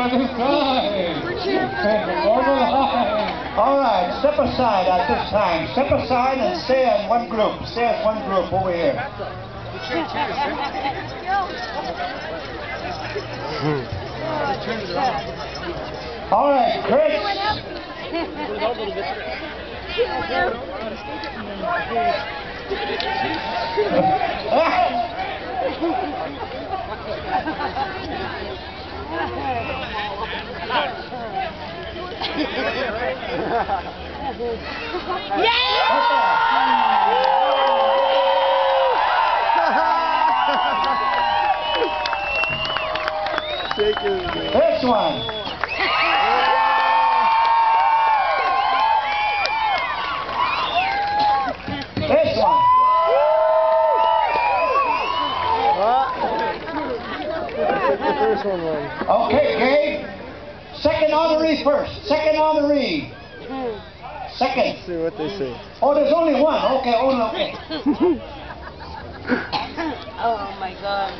at this time. All right, step aside at this time. Step aside and stay in one group. Stay as one group over here. All right, Chris. This one. This one. First one. Okay, Gabe. Second honoree first. Second honoree. Second. See what they say. Oh, there's only one. Okay, oh, only okay. Oh my god.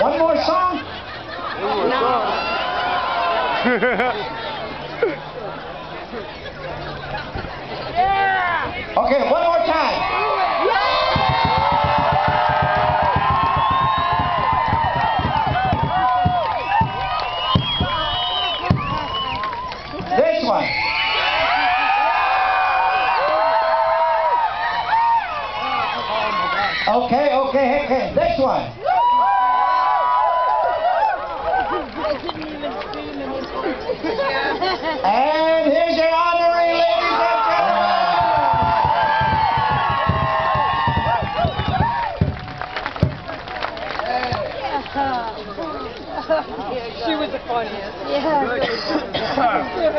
One more song. Okay, one more time. This one. Okay, okay, okay. This one. She was the funniest.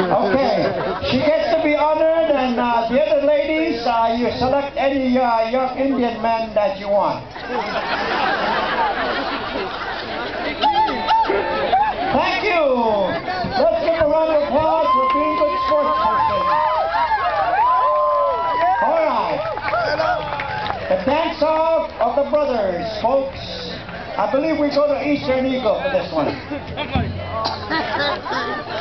Okay, she gets to be honored, and uh, the other ladies, uh, you select any uh, young Indian men that you want. Thank you. Let's give a round of applause for being good sportspersons. All right. The dance off of the brothers, folks. I believe we go to Eastern Eagle for this one.